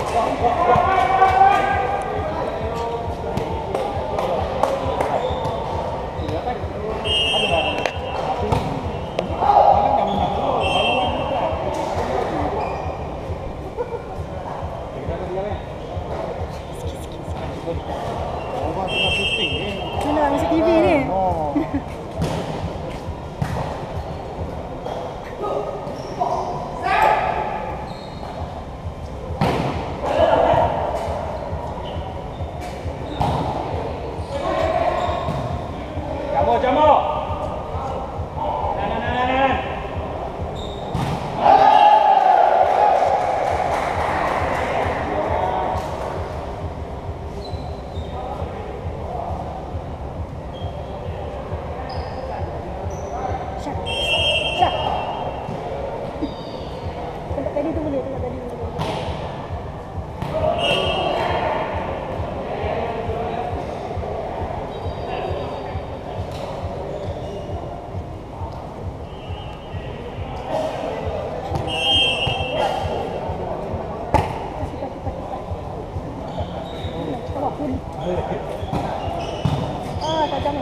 Go, go, go. ジャンボジャンボ 啊，大家好。